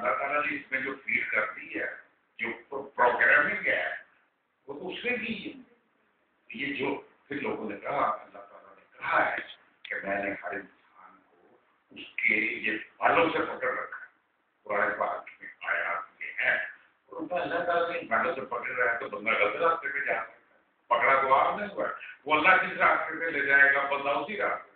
अल्लाह ताला ने इसमें जो फ़ीड कर दी है, जो प्रोग्रामिंग है, वो तो उसने की है ये जो फिर लोगों ने कहा, अल्लाह ताला ने कहा है कि मैंने हर इंसान को उसके ये बालों से पकड़ रखा पुराने पाक में आयात में है। और उनका अल्लाह ताला ने बालों से पकड़ रहा है तो बंदा गलत रास्ते पे जा सकता है। पकड़ा तो आपने हुआ वो अल्लाह जिस रास्ते पे ले जाएगा? बंदा उसी रास्ते